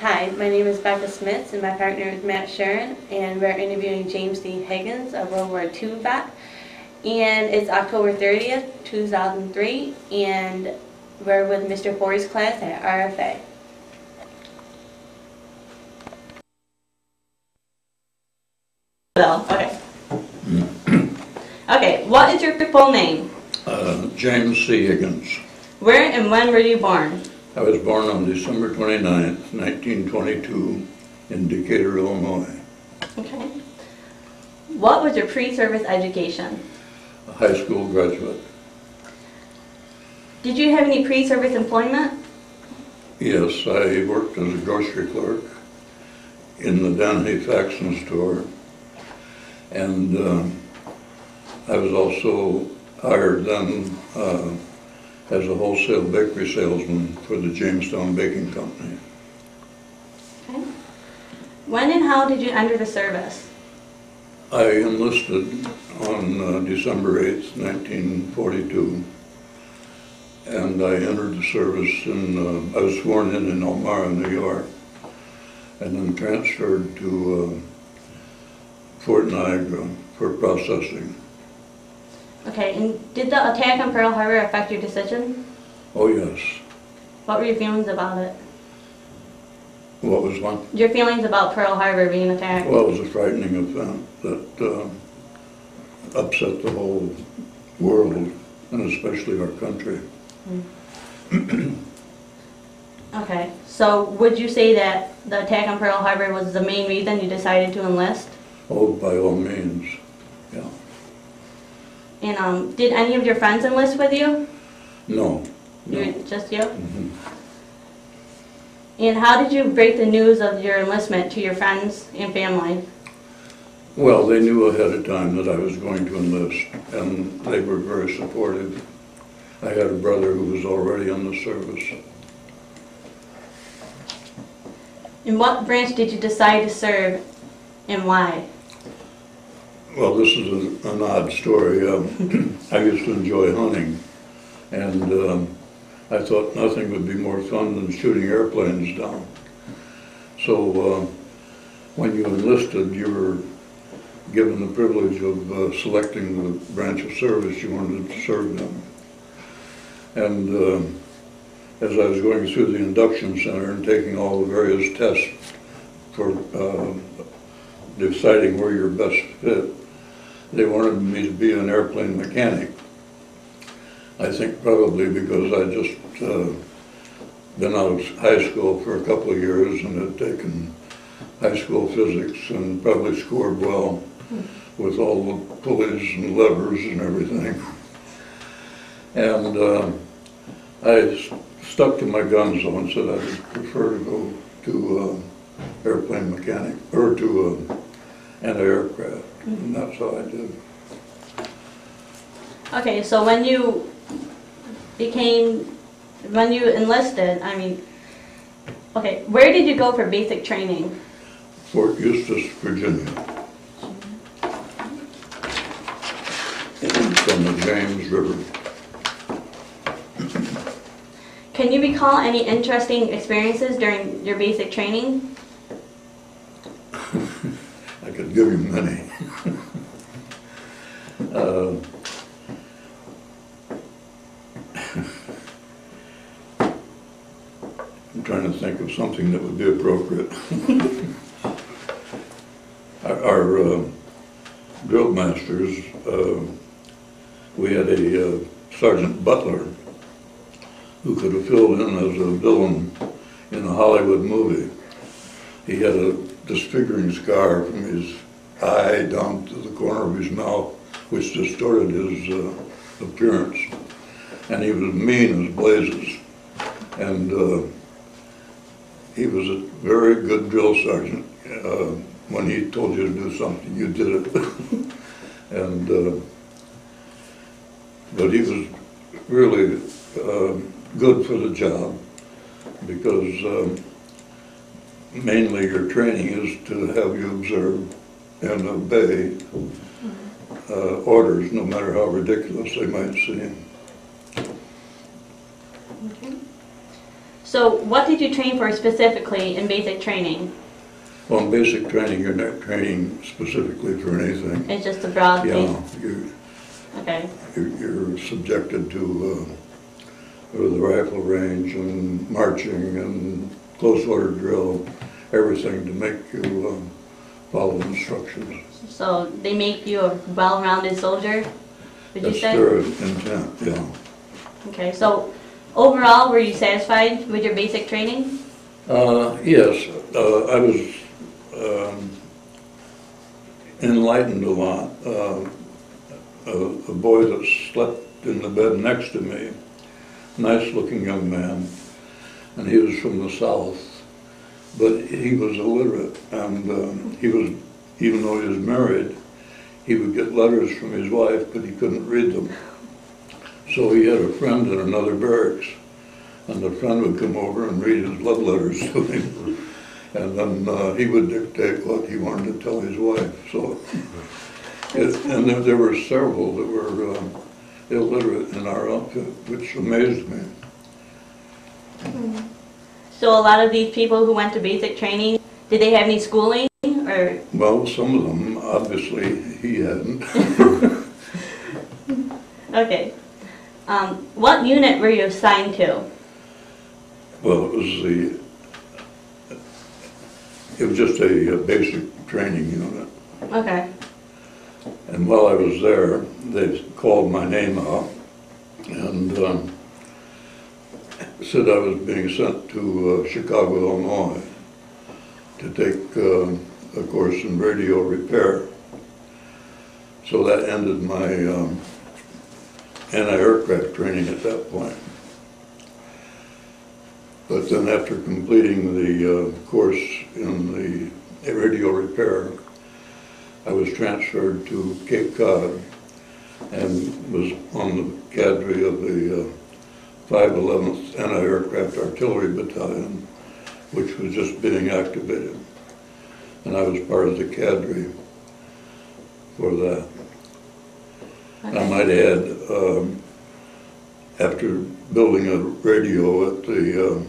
Hi, my name is Becca Smitts and my partner is Matt Shearin and we're interviewing James C. Higgins, a World War II vet. And it's October 30th, 2003 and we're with Mr. Ford's class at RFA. Okay. Okay, what is your full name? Uh, James C. Higgins. Where and when were you born? I was born on December 29th, 1922, in Decatur, Illinois. Okay. What was your pre-service education? A high school graduate. Did you have any pre-service employment? Yes, I worked as a grocery clerk in the Denny Faxon store. And uh, I was also hired then uh, as a wholesale bakery salesman for the Jamestown Baking Company. Okay. When and how did you enter the service? I enlisted on uh, December 8th, 1942, and I entered the service in, uh, I was sworn in in Elmira, New York, and then transferred to uh, Fort Niagara for processing. Okay, and did the attack on Pearl Harbor affect your decision? Oh, yes. What were your feelings about it? What was one? Your feelings about Pearl Harbor being attacked? Well, it was a frightening event that uh, upset the whole world, and especially our country. Okay, so would you say that the attack on Pearl Harbor was the main reason you decided to enlist? Oh, by all means, yeah. And um, did any of your friends enlist with you? No, no. You, just you? Mhm. And how did you break the news of your enlistment to your friends and family? Well, they knew ahead of time that I was going to enlist, and they were very supportive. I had a brother who was already in the service. In what branch did you decide to serve and why? Well, this is an- an odd story. Um, I used to enjoy hunting, and um, I thought nothing would be more fun than shooting airplanes down. So uh, when you enlisted, you were given the privilege of uh, selecting the branch of service you wanted to serve in. And um, as I was going through the induction center and taking all the various tests for uh, deciding where you're best fit, they wanted me to be an airplane mechanic. I think probably because I just uh, been out of high school for a couple of years and had taken high school physics and probably scored well with all the pulleys and levers and everything. And uh, I stuck to my guns though and said I would prefer to go to uh, airplane mechanic, or to uh, anti-aircraft, and that's how I did. Okay, so when you became, when you enlisted, I mean, okay, where did you go for basic training? Fort Eustis, Virginia. From the James River. Can you recall any interesting experiences during your basic training? I could give you many. Uh, I'm trying to think of something that would be appropriate. Our- Our uh, drill masters, uh, we had a uh, Sergeant Butler who could have filled in as a villain in a Hollywood movie. He had a disfiguring scar from his eye down to the corner of his mouth, which distorted his uh, appearance. And he was mean as blazes. And uh, he was a very good drill sergeant. Uh, when he told you to do something, you did it. and uh, but he was really uh, good for the job because. Um, mainly your training is to have you observe and obey uh, orders, no matter how ridiculous they might seem. Okay. So what did you train for specifically in basic training? Well, in basic training, you're not training specifically for anything. It's just a broad Yeah, thing? you, Okay, you're, you're subjected to, uh, the rifle range and marching and close order drill, everything to make you, um, follow instructions. so they make you a well-rounded soldier, would you That's say? their intent, yeah. Okay, so overall, were you satisfied with your basic training? Uh, yes, uh, I was, um, enlightened a lot. Uh, a, a boy that slept in the bed next to me, nice-looking young man, and he was from the south, but he was illiterate, and, um, he was, even though he was married, he would get letters from his wife, but he couldn't read them. So he had a friend in another barracks, and the friend would come over and read his love letters to him. And then uh, he would dictate what he wanted to tell his wife, so. it- And there, there were several that were um, illiterate in our outfit, which amazed me. So a lot of these people who went to basic training, did they have any schooling or, Well, some of them, obviously, he hadn't. okay. Um, what unit were you assigned to? Well, it was the, it was just a uh, basic training unit. Okay, And while I was there, they called my name out and um, said I was being sent to uh, Chicago, Illinois to take uh, a course in radio repair. So that ended my um, anti-aircraft training at that point. But then after completing the uh, course in the radio repair, I was transferred to Cape Cod and was on the cadre of the uh, 511th Anti-Aircraft Artillery Battalion, which was just being activated. And I was part of the cadre for that. I might add, um, after building a radio at the um,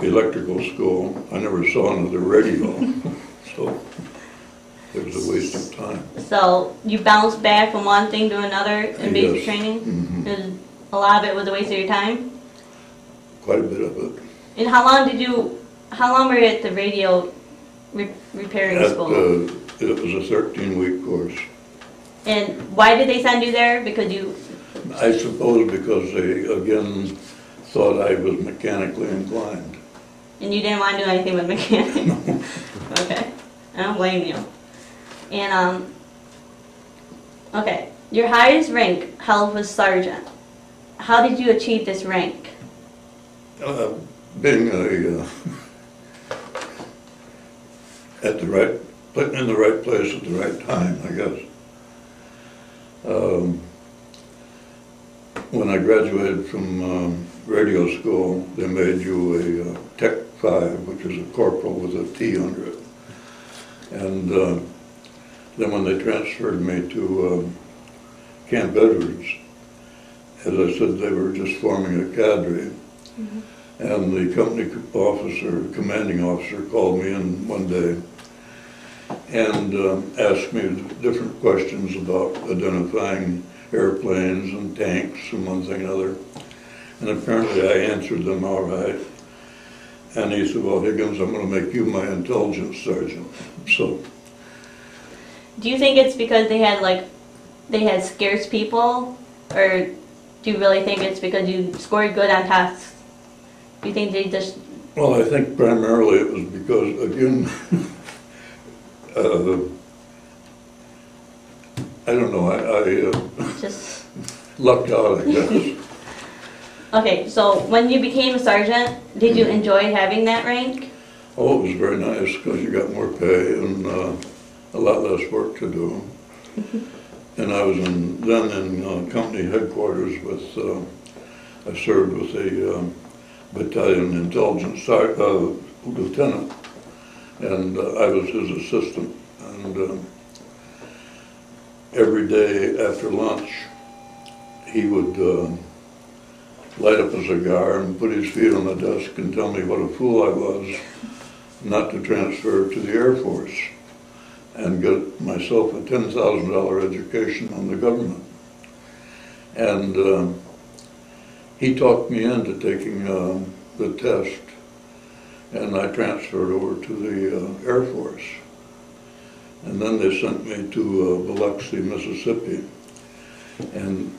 electrical school, I never saw another radio, so it was a waste of time. so you bounced back from one thing to another in basic Yes. training? Mhm. Is a lot of it was a waste of your time? Quite a bit of it. And how long did you, how long were you at the radio re- repairing At, school? uh, It was a 13-week course. And why did they send you there? Because you, I suppose because they, again, thought I was mechanically inclined. and you didn't want to do anything with mechanics? Okay, I don't blame you. And, um, okay, your highest rank held was sergeant. How did you achieve this rank? Uh, Being a, uh, at the right, in the right place at the right time, I guess. Um, When I graduated from um, radio school, they made you a uh, Tech Five, which is a corporal with a T under it. And uh, then when they transferred me to um, Camp Edwards, as I said, they were just forming a cadre. And the company officer, commanding officer called me in one day and um, asked me different questions about identifying airplanes and tanks and one thing and another. And apparently I answered them all right. And he said, well, Higgins, I'm gonna make you my intelligence sergeant. So, Do you think it's because they had like, they had scarce people? Or do you really think it's because you scored good on tests? Do you think they just, well, I think primarily it was because, again, uh, I don't know, I, I uh, just, lucked out, I guess. okay, so when you became a sergeant, did you enjoy having that rank? Oh, it was very nice because you got more pay and uh, a lot less work to do. And I was in, then in uh, company headquarters with, uh, I served with a um, battalion intelligence uh, lieutenant, and uh, I was his assistant. And um, every day after lunch, he would light up a cigar and put his feet on the desk and tell me what a fool I was not to transfer to the Air Force and get myself a $10,000 education on the government. And um, he talked me into taking um, the test, and I transferred over to the uh, Air Force. And then they sent me to uh, Biloxi, Mississippi. And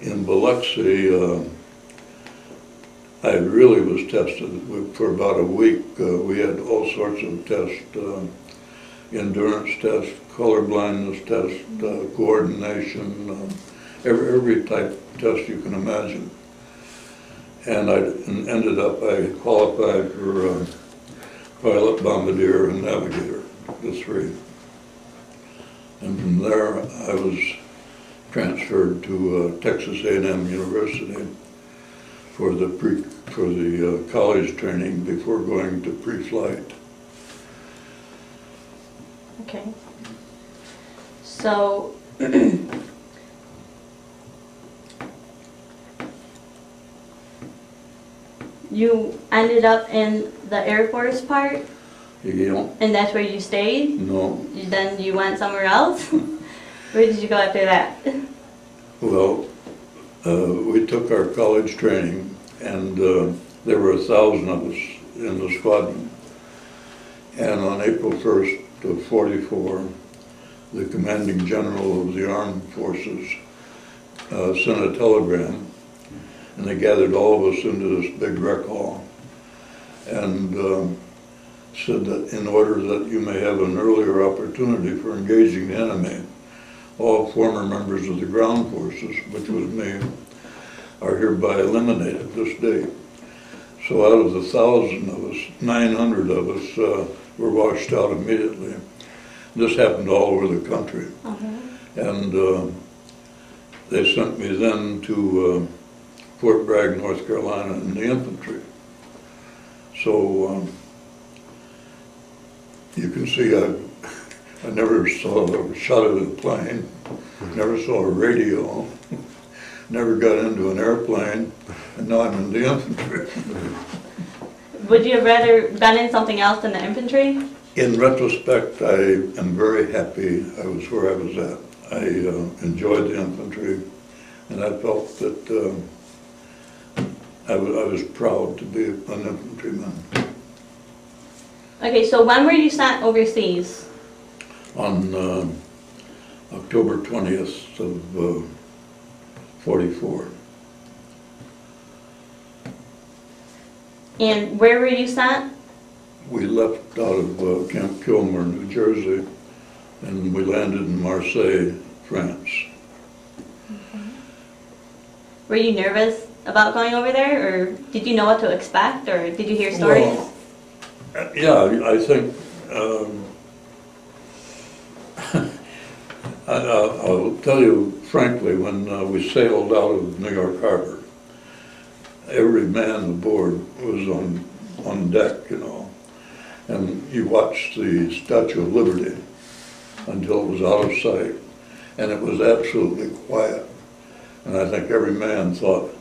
in Biloxi, uh, I really was tested for about a week. Uh, We had all sorts of tests, uh, endurance test, color blindness test, uh, coordination, um, every, every type of test you can imagine. And I ended up, I qualified for uh, pilot, bombardier, and navigator, the three. And from there, I was transferred to uh, Texas A&M University for the pre, for the uh, college training before going to pre-flight. Okay. So, you ended up in the Air Force part, You know, and that's where you stayed? no, You- Then you went somewhere else? Where did you go after that? Well, uh, we took our college training, and uh, there were a thousand of us in the squadron. And on April 1st of 44, the commanding general of the armed forces uh, sent a telegram, and they gathered all of us into this big rec hall, and um, said that in order that you may have an earlier opportunity for engaging the enemy, all former members of the ground forces, which was me, are hereby eliminated this day. So out of the thousand of us, 900 of us uh, were washed out immediately. This happened all over the country. And uh, they sent me then to uh, Fort Bragg, North Carolina, in the infantry. So um, you can see I I never saw a shot of a plane, never saw a radio, never got into an airplane, and now I'm in the infantry. Would you have rather been in something else than the infantry? In retrospect, I am very happy I was where I was at. I uh, enjoyed the infantry, and I felt that uh, I I was proud to be an infantryman. Okay, so when were you sent overseas? On uh, October 20th of uh, 44. And where were you sent? We left out of uh, Camp Kilmer, New Jersey, and we landed in Marseille, France. Were you nervous about going over there, or did you know what to expect, or did you hear stories? Well, uh, Yeah, I think, um, I- I'll I'll tell you frankly, when uh, we sailed out of New York Harbor, every man aboard was on, on deck, you know, and you watched the Statue of Liberty until it was out of sight, and it was absolutely quiet. And I think every man thought,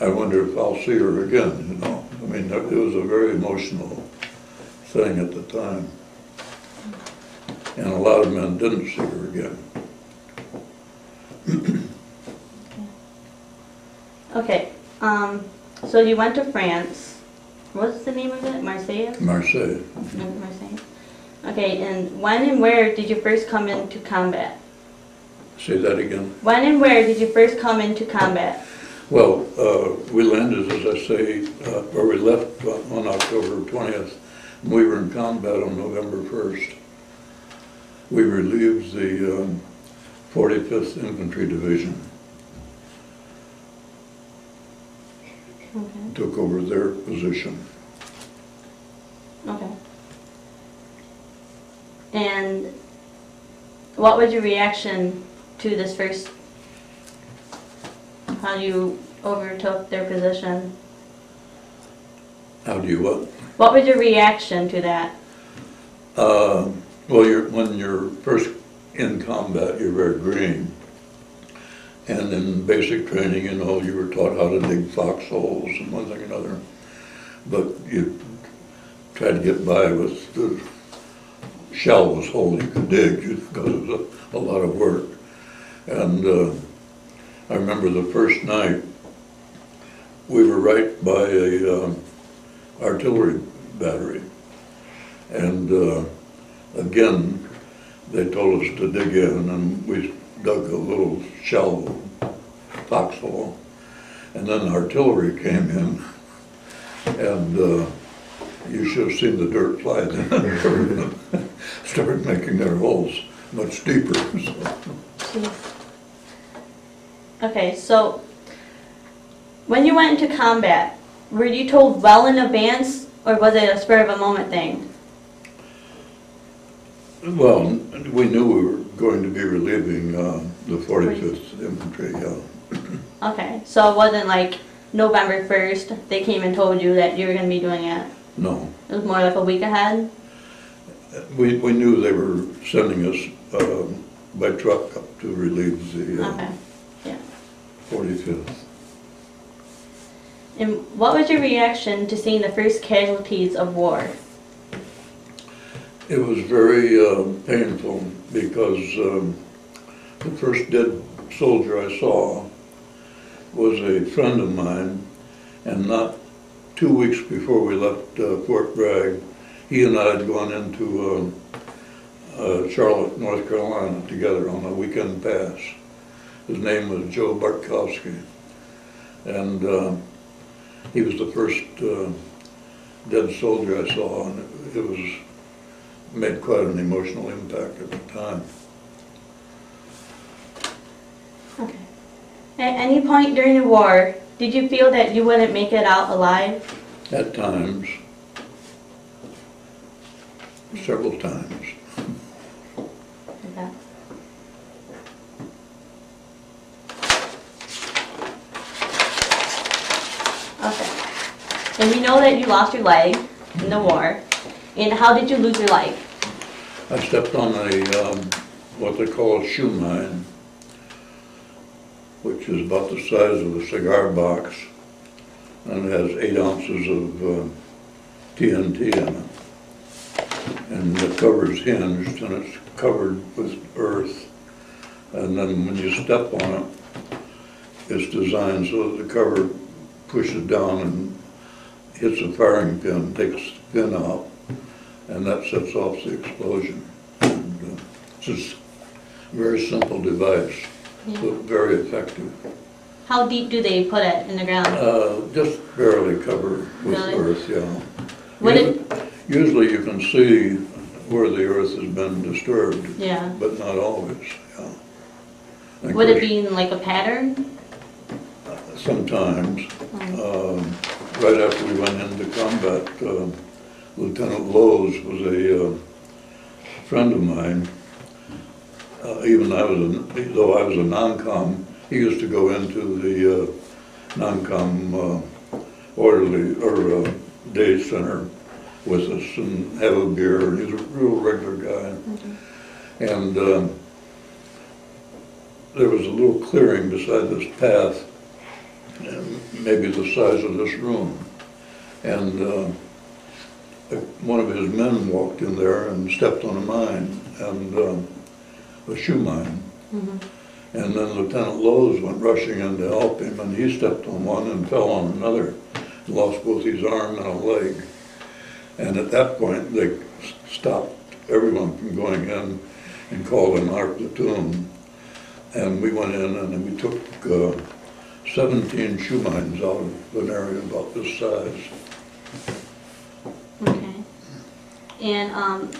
I wonder if I'll see her again, you know? I mean, it was a very emotional thing at the time. And a lot of men didn't see her again. Okay, um, so you went to France. What's the name of it? Marseille? Marseille, Marseille. Okay, and when and where did you first come into combat? say that again. When and where did you first come into combat? Well, uh, we landed, as I say, uh, or we left on October 20th, and we were in combat on November 1st. We relieved the um, 45th Infantry Division, Okay. took over their position. Okay. And what was your reaction to this first, how you overtook their position? How do you what? What was your reaction to that? Uh, Well, you're, when you're first in combat, you're very green. And in basic training, you know, you were taught how to dig foxholes and one thing another. But you tried to get by with the shallow hole you could dig because it was a, a lot of work. And uh, I remember the first night, we were right by a um, artillery battery. And uh, again, they told us to dig in and we dug a little shallow foxhole. And then the artillery came in and uh, you should have seen the dirt fly then. Started making their holes much deeper. so. Okay, so when you went into combat, were you told well in advance or was it a spur of a moment thing? Well, we knew we were going to be relieving uh, the 45th Infantry, yeah. Okay, so it wasn't like November 1st, they came and told you that you were going to be doing it. No, It was more like a week ahead? we, we knew they were sending us um, by truck up to relieve the uh, Okay, yeah. 45th. And what was your reaction to seeing the first casualties of war? It was very uh, painful because um, the first dead soldier I saw was a friend of mine, and not two weeks before we left uh, Fort Bragg, he and I had gone into uh, uh, Charlotte, North Carolina together on a weekend pass. His name was Joe Bartkowski, and uh, he was the first uh, dead soldier I saw, and it- it was made quite an emotional impact at the time. Okay. At any point during the war, did you feel that you wouldn't make it out alive? At times, several times. Okay. Okay. And we know that you lost your leg in the war. And how did you lose your life? I stepped on a, um, what they call a shoe mine, which is about the size of a cigar box, and has eight ounces of uh, TNT in it. And the cover's hinged, and it's covered with earth. And then when you step on it, it's designed so that the cover pushes down and hits a firing pin, takes the pin out, and that sets off the explosion. And, uh, It's just a very simple device, but very effective. How deep do they put it in the ground? Uh, Just barely cover with Really? earth, yeah. Would it, Usually you can see where the earth has been disturbed, yeah. but not always, yeah. Would it be in like a pattern? Sometimes, um, right after we went into combat, uh, Lieutenant Lowe's was a uh, friend of mine. Uh, Even I was, a- though I was a non-com, he used to go into the uh, non-com uh, orderly, or uh, day center with us and have a beer, and he's a real regular guy. And um, there was a little clearing beside this path, maybe the size of this room. And uh, one of his men walked in there and stepped on a mine, and um, a shoe mine. Mhm. And then Lieutenant Lowe's went rushing in to help him, and he stepped on one and fell on another, lost both his arm and a leg. And at that point, they stopped everyone from going in and called in our platoon. And we went in and we took uh, 17 shoe mines out of an area about this size. Okay. And, um,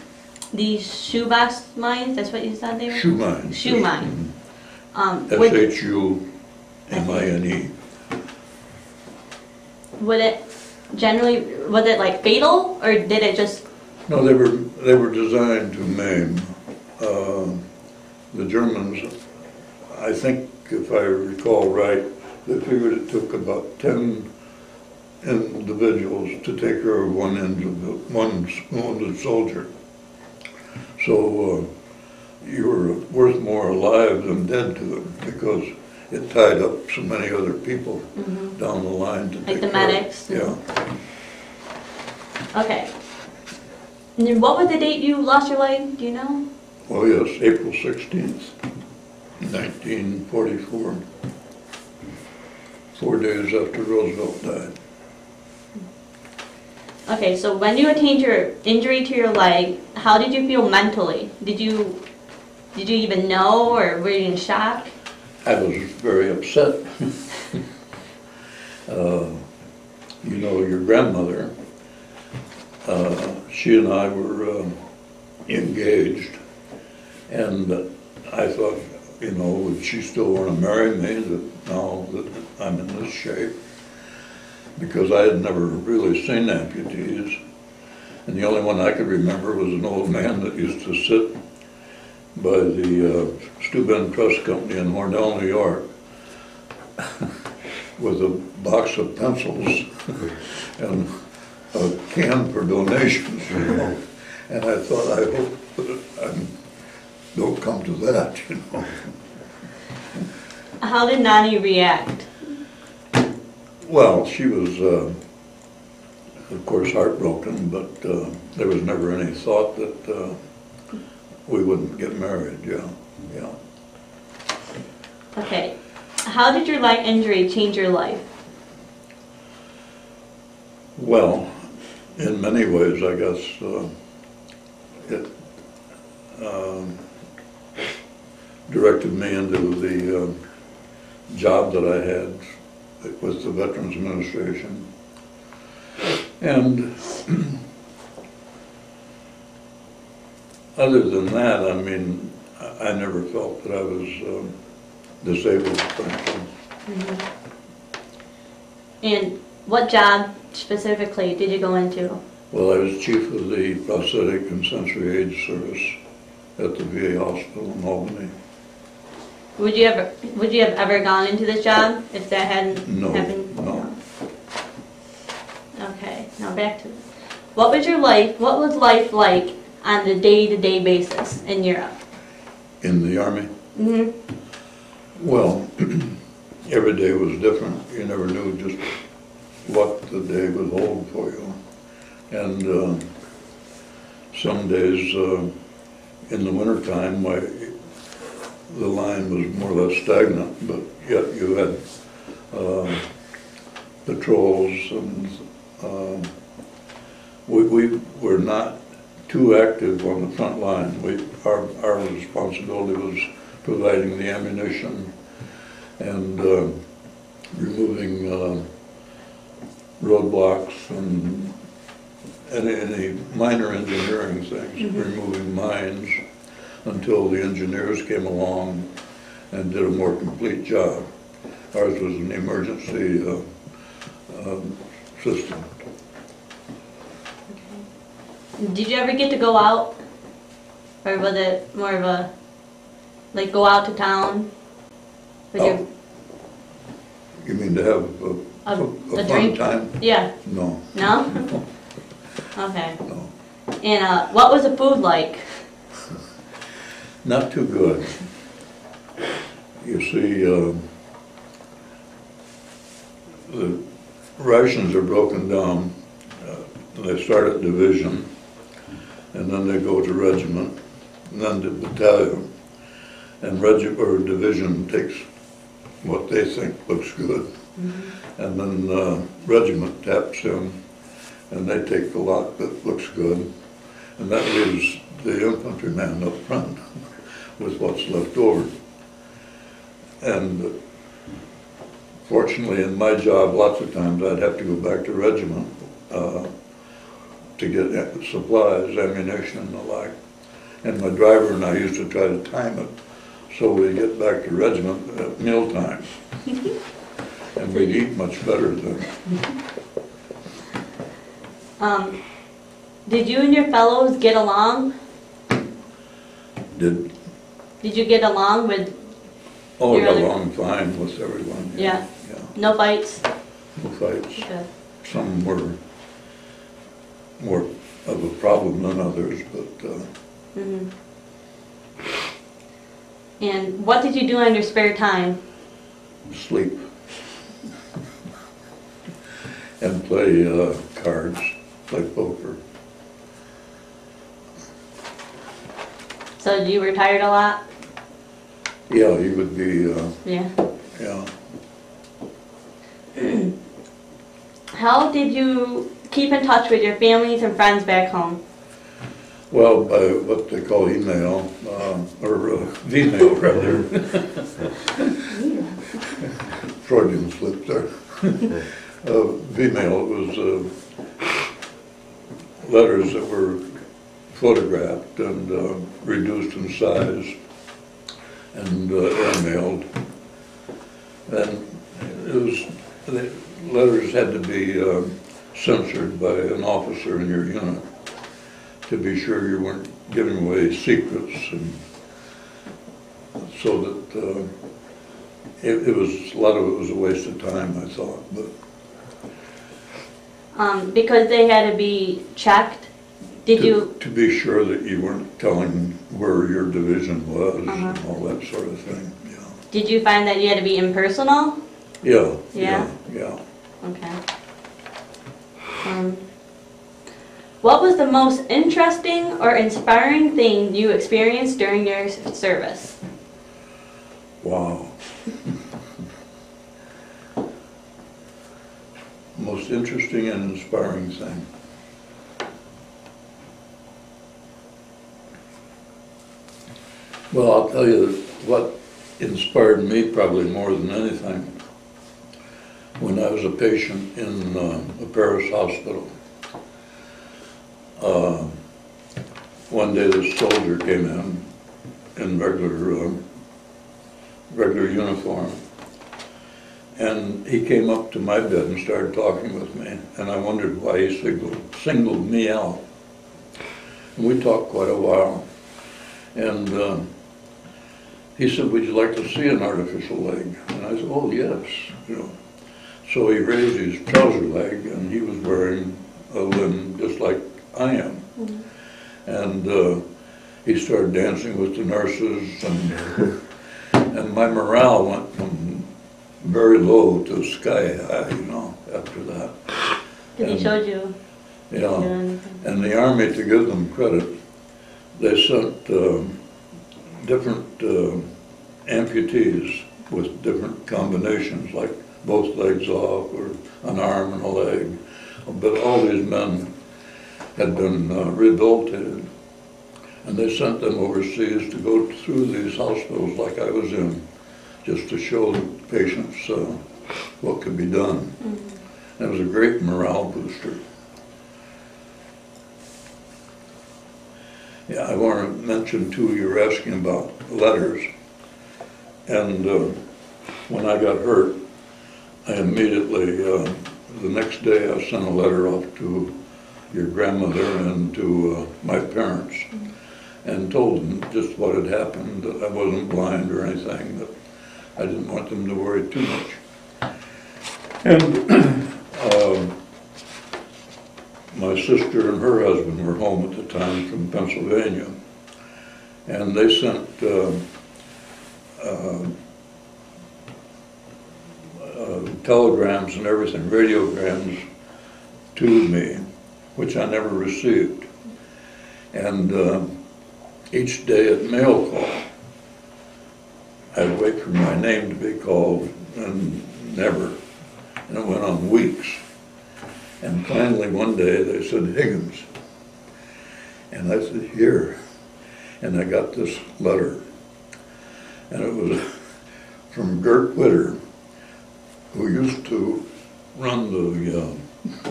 these shoebox mines, that's what you said they were? Shoe mines. Shoe mine. Um, would, S-H-U-M-I-N-E. would it generally, was it like fatal or did it just, No, they were, they were designed to maim. Uh, The Germans, I think if I recall right, they figured it took about 10 individuals to take care of one individual, one wounded soldier. So uh, you were worth more alive than dead to them because it tied up so many other people down the line to Like take the care medics Yeah, Okay. And what was the date you lost your leg? Do you know? well, yes, April sixteenth, nineteen forty-four. Four days after Roosevelt died. Okay, so when you attained your injury to your leg, how did you feel mentally? Did you did you even know or were you in shock? I was very upset. Uh, You know, your grandmother, uh, she and I were um, engaged, and I thought, you know, would she still want to marry me that now that I'm in this shape? Because I had never really seen amputees, and the only one I could remember was an old man that used to sit by the uh, Steuben Trust Company in Hornell, New York, with a box of pencils and a can for donations, you know. And I thought, I hope I don't come to that, you know. How did Nani react? Well, she was, uh, of course, heartbroken, but uh, there was never any thought that uh, we wouldn't get married, yeah, yeah. Okay. How did your leg injury change your life? Well, in many ways, I guess, uh, it um, directed me into the um, job that I had with the Veterans Administration. And other than that, I mean, I never felt that I was um, disabled, frankly. And what job specifically did you go into? Well, I was chief of the prosthetic and sensory aid service at the VA hospital in Albany. Would you ever would you have ever gone into this job if that hadn't No, happened? no. Okay, now back to this. What was your life what was life like on the day-to-day basis in Europe? In the Army, hmm well, every day was different. You never knew just what the day would hold for you. And uh, some days uh, in the wintertime, my, the line was more or less stagnant, but yet you had uh, patrols and uh, we, we were not too active on the front line. We, our, our responsibility was providing the ammunition and uh, removing uh, roadblocks and any, any minor engineering things, removing mines until the engineers came along and did a more complete job. Ours was an emergency uh, um, system. Did you ever get to go out? Or was it more of a like go out to town? With your, Oh. You mean to have a, A- a a fun drink? time? yeah, No, no? Okay. no, And uh, what was the food like? Not too good. You see, um, the rations are broken down. Uh, They start at division, and then they go to regiment, and then to battalion. And regiment, or division takes what they think looks good. And then uh, regiment taps in, and they take the lot that looks good. And that leaves the infantryman up front with what's left over. And fortunately, in my job, lots of times I'd have to go back to regiment uh, to get supplies, ammunition and the like. And my driver and I used to try to time it so we get back to regiment at mealtime. And we'd eat much better then. Um, did you and your fellows get along? Did, Did you get along with oh, Your got other- along fine with everyone. Yeah. Yeah, no fights? no fights. Good. Some were more of a problem than others, but uh, hmm And what did you do on your spare time? sleep. And play uh, cards, play poker. So you retired a lot? Yeah, he would be, uh, Yeah. yeah. How did you keep in touch with your families and friends back home? Well, by what they call email, uh, or uh, Vmail rather. Freudian slip there. Uh, Vmail was uh, letters that were photographed and uh, reduced in size and uh, airmailed. And it was, the letters had to be uh, censored by an officer in your unit to be sure you weren't giving away secrets and so that, uh, it, it was, a lot of it was a waste of time, I thought, but, Um, because they had to be checked. Did to- you? To be sure that you weren't telling where your division was and Uh-huh. all that sort of thing, yeah. Did you find that you had to be impersonal? Yeah, Yeah? yeah, yeah. Okay. Um, what was the most interesting or inspiring thing you experienced during your service? Wow. Most interesting and inspiring thing. Well, I'll tell you what inspired me probably more than anything. When I was a patient in uh, a Paris hospital, uh, one day this soldier came in, in regular um, regular uniform. And he came up to my bed and started talking with me, and I wondered why he singled, singled me out. And we talked quite a while. And um, he said, would you like to see an artificial leg? And I said, oh, yes, you know. So he raised his trouser leg, and he was wearing a limb just like I am. And uh, he started dancing with the nurses, and and my morale went from very low to sky high, you know, after that. Did he Um, show you? Yeah, and the Army, to give them credit, they sent um, different uh, amputees with different combinations, like both legs off, or an arm and a leg. But all these men had been uh, rehabilitated, and they sent them overseas to go through these hospitals like I was in, just to show the patients uh, what could be done. And it was a great morale booster. Yeah, I want to mention too, you were asking about letters. And uh, when I got hurt, I immediately, uh, the next day, I sent a letter off to your grandmother and to uh, my parents and told them just what had happened, that I wasn't blind or anything, that I didn't want them to worry too much. And um, my sister and her husband were home at the time from Pennsylvania. And they sent uh, uh, telegrams and everything, radiograms to me, which I never received. And uh, each day at mail call, I'd wait for my name to be called and never. And it went on weeks. And finally, one day, they said Higgins. And I said, here. And I got this letter. And it was from Gert Witter, who used to run the uh,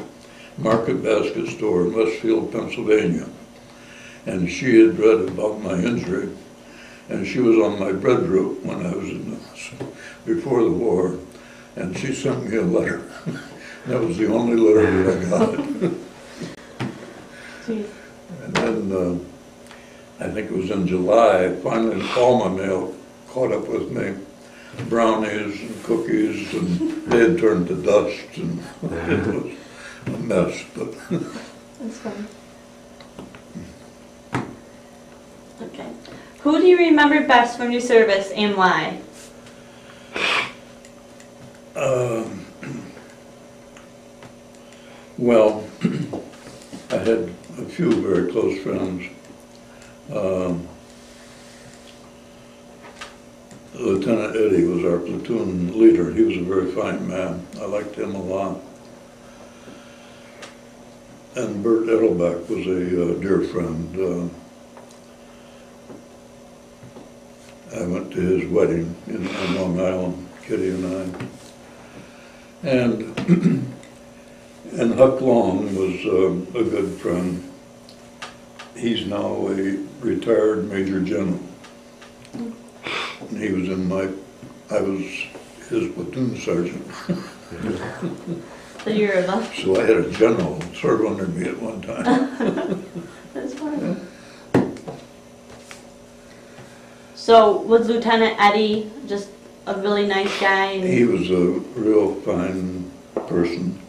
Market Basket Store in Westfield, Pennsylvania. And she had read about my injury, and she was on my bread route when I was in the, before the war, and she sent me a letter. That was the only letter that I got. And then, uh, I think it was in July, finally all my mail caught up with me. Brownies and cookies, and they had turned to dust, and it was a mess, but That's fine. Okay. Who do you remember best from your service and why? Um, Well, I had a few very close friends. Um, Lieutenant Eddie was our platoon leader. He was a very fine man. I liked him a lot. And Bert Edelbach was a uh, dear friend. Uh, I went to his wedding in on Long Island, Kitty and I. And and Huck Long was um, a good friend. He's now a retired major general. And he was in my, I was his platoon sergeant. So you're the, So I had a general serve under me at one time. that's fine. So was Lieutenant Eddie just a really nice guy? and- He was a real fine person.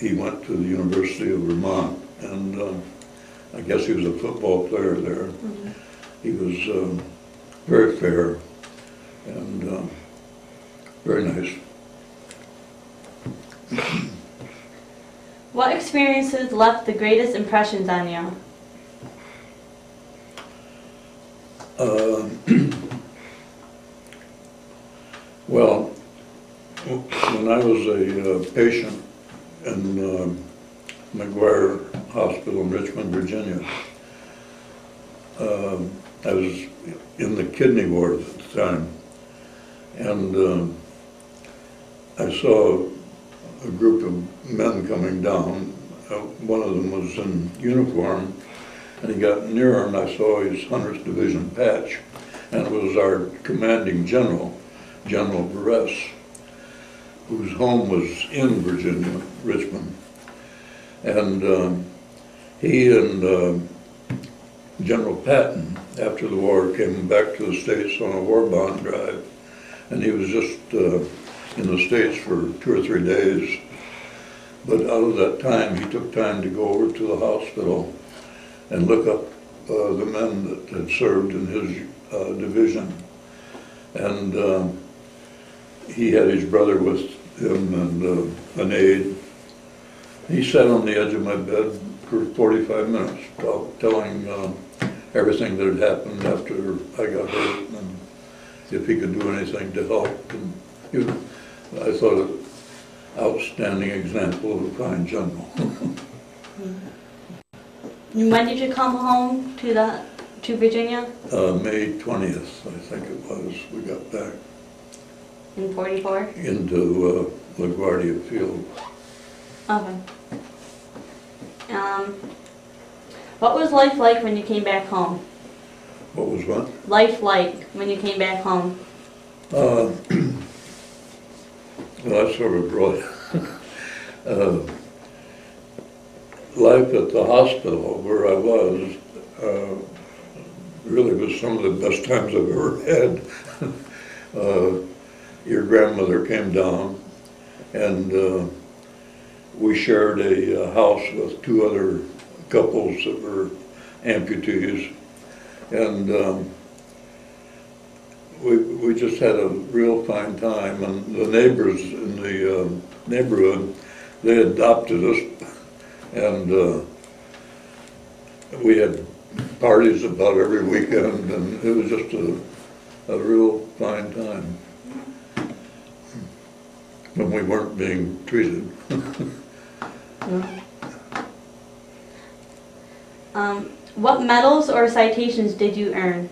He went to the University of Vermont, and um, I guess he was a football player there. Mhm. He was um, very fair and um, very nice. What experiences left the greatest impressions on you? Um, Well, when I was a uh, patient in um, McGuire Hospital in Richmond, Virginia, um, I was in the kidney ward at the time, and um, I saw a group of men coming down. Uh, One of them was in uniform, and he got nearer, and I saw his 100th Division patch, and it was our commanding general, General Burress, whose home was in Virginia, Richmond. And um, he and um, General Patton, after the war, came back to the States on a war bond drive, and he was just uh, in the States for two or three days. But out of that time, he took time to go over to the hospital and look up uh, the men that had served in his uh, division. And um, he had his brother with him and uh, an aide. He sat on the edge of my bed for 45 minutes, tell- telling uh, everything that had happened after I got hurt if he could do anything to help. And he was, I thought, an outstanding example of a fine general. When did you come home to the, to Virginia? Uh, May 20th, I think it was, we got back In forty-four? into uh, LaGuardia Field. Okay. Um, what was life like when you came back home? What was what? Life like when you came back home? Uh, Well, that's sort of broad. Uh, Life at the hospital where I was, uh, really was some of the best times I've ever had. Uh, Your grandmother came down and uh, we shared a uh, house with two other couples that were amputees. And um, we, we just had a real fine time, and the neighbors in the um, neighborhood, they adopted us, and uh, we had parties about every weekend, and it was just a, a real fine time. When we weren't being treated. Um, what medals or citations did you earn?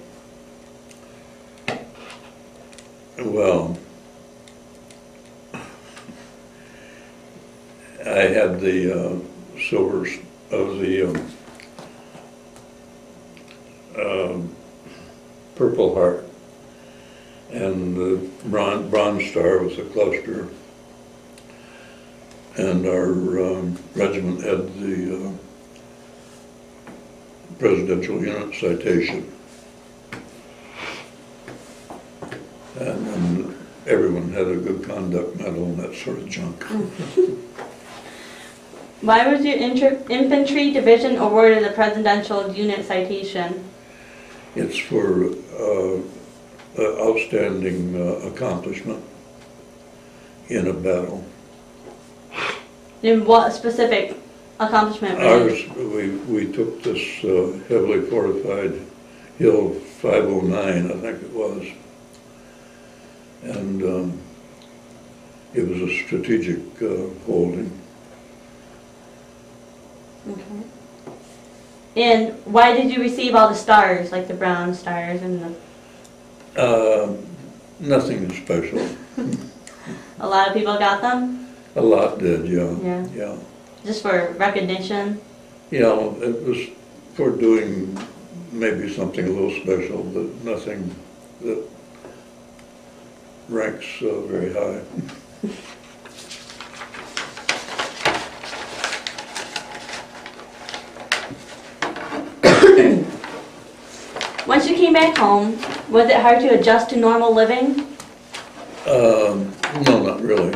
Well, I had the uh, silver, of the um, um, Purple Heart and the Bronze, Bronze Star with the cluster. And our um, regiment had the uh, Presidential Unit Citation. And then everyone had a good conduct medal and that sort of junk. Why was your infantry division awarded the Presidential Unit Citation? It's for uh, uh, outstanding uh, accomplishment. in a battle. In what specific accomplishment? Ours, we, we took this uh, heavily fortified hill 509, I think it was. And um, it was a strategic uh, holding. Okay. And why did you receive all the stars, like the brown stars and the, Uh, Nothing special. a lot of people got them? A lot did, yeah. Yeah. Yeah. Just for recognition? Yeah, it was for doing maybe something a little special, but nothing that ranks uh, very high. Once you came back home, was it hard to adjust to normal living? Um, No, not really.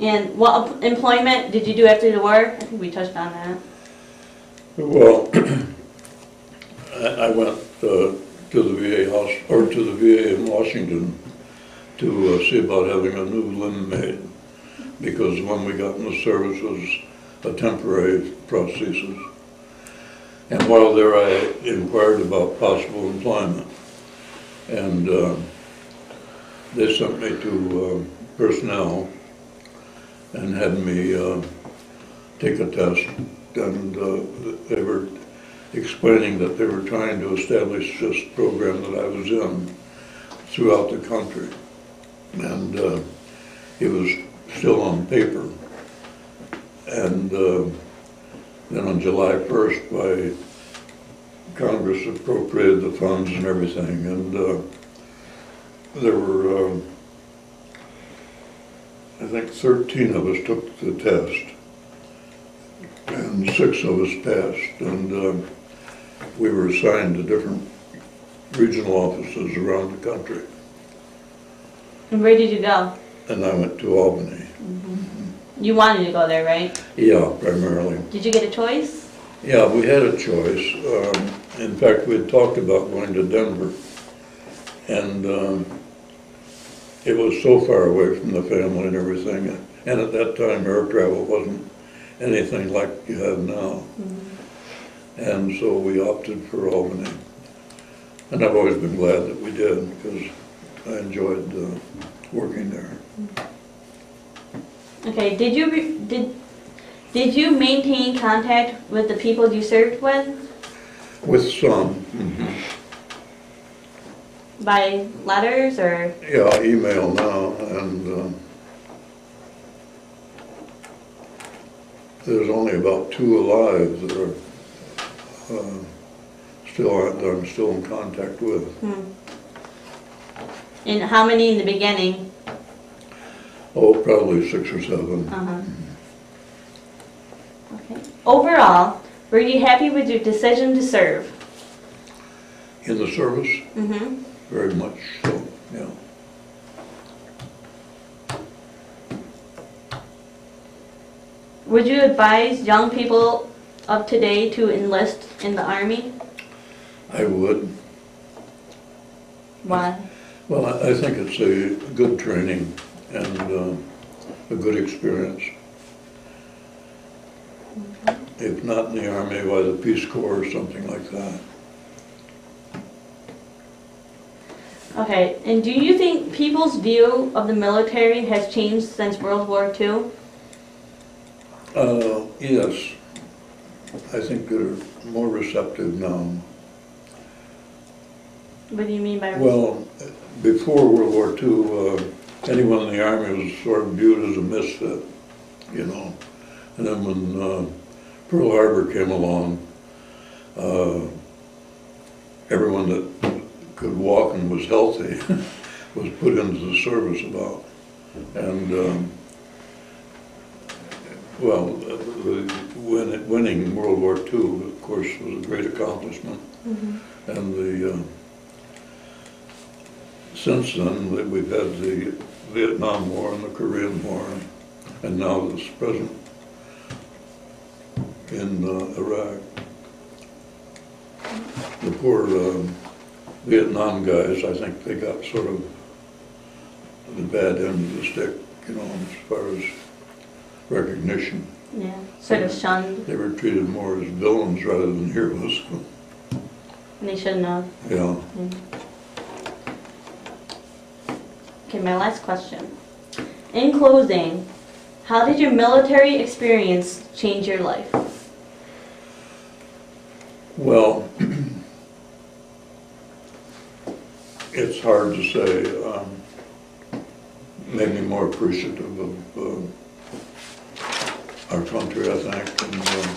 And what employment did you do after the war? I think we touched on that. Well, I went uh, to the VA house, or to the VA in Washington to uh, see about having a new limb made, because when we got in the service was a temporary prosthesis. And while there, I inquired about possible employment. And uh, they sent me to uh, personnel and had me uh, take a test and uh, they were explaining that they were trying to establish this program that I was in throughout the country. And uh, it was still on paper. And uh, then on July 1st, by Congress appropriated the funds and everything, and uh, there were, um, I think 13 of us took the test and six of us passed, and um, we were assigned to different regional offices around the country. And where did you go? And I went to Albany. You wanted to go there, right? Yeah, primarily. Did you get a choice? Yeah, we had a choice. Um, In fact, we had talked about going to Denver. And um, it was so far away from the family and everything. And at that time, air travel wasn't anything like you have now. And so we opted for Albany. And I've always been glad that we did because I enjoyed uh, working there. Okay, did you, re- did, did you maintain contact with the people you served with With some, mhm. By letters or? yeah, email now and um, there's only about two alive that are uh, still, that I'm still in contact with. Hmm. And how many in the beginning? Oh, probably six or seven. Uh-huh. Okay. Overall, were you happy with your decision to serve? In the service, Mm-hmm. Very much so, yeah. Would you advise young people of today to enlist in the Army? I would. Why? Well, I think it's a good training and uh, a good experience. If not in the Army, why the Peace Corps or something like that. Okay, and do you think people's view of the military has changed since World War II? Uh, Yes, I think they're more receptive now. What do you mean by? Well, before World War II, uh, anyone in the Army was sort of viewed as a misfit, you know. And then when uh, Pearl Harbor came along, uh, everyone that could walk and was healthy was put into the service about. And, um, well, the- win- winning World War II, of course, was a great accomplishment. Mhm. And the, uh, since then, we've had the Vietnam War and the Korean War, and now this present in uh, Iraq. the poor um, Vietnam guys, I think they got sort of the bad end of the stick, you know, as far as recognition. Yeah, sort of shunned, They were treated more as villains rather than heroes, and they shouldn't have. yeah. Okay, my last question. In closing, how did your military experience change your life? Well, it's hard to say. Um, made me more appreciative of uh, our country, I think, and um,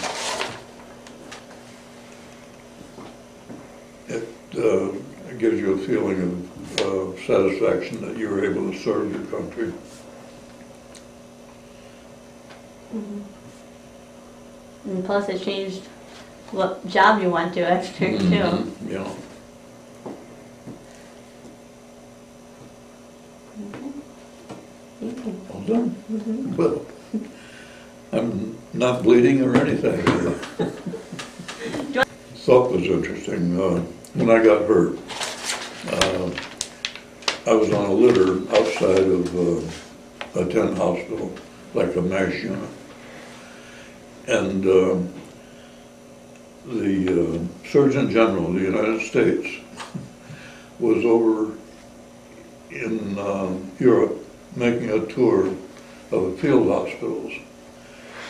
it uh, gives you a feeling of uh, satisfaction that you were able to serve your country. And plus, it changed what job you went to after too. Mhm, Yeah. Thank you. Well done. I'm not bleeding or anything. Thought was interesting, uh, when I got hurt, uh, I was on a litter outside of uh, a tent hospital, like a MASH unit. And um, the uh, Surgeon General of the United States was over in uh, Europe making a tour of the field hospitals.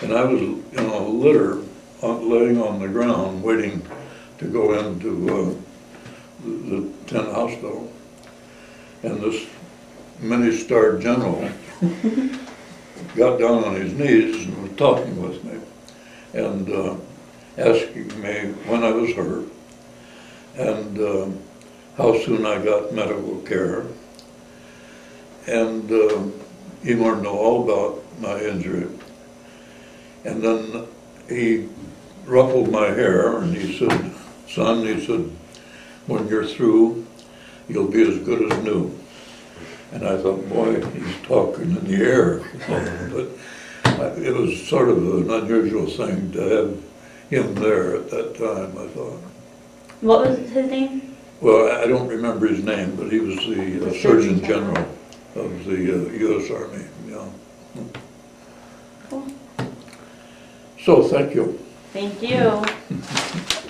And I was in a litter, on- laying on the ground, waiting to go into uh, the the tent hospital. And this many-star general got down on his knees and was talking with me and uh, asking me when I was hurt and uh, how soon I got medical care. And uh, he wanted to know all about my injury. And then he ruffled my hair and he said, son, he said, when you're through, you'll be as good as new. And I thought, boy, he's talking in the air. But I- it was sort of an unusual thing to have him there at that time, I thought. What was his name? Well, I don't remember his name, but he was the uh, Surgeon General of the uh, US Army, yeah. Cool. So, thank you. Thank you.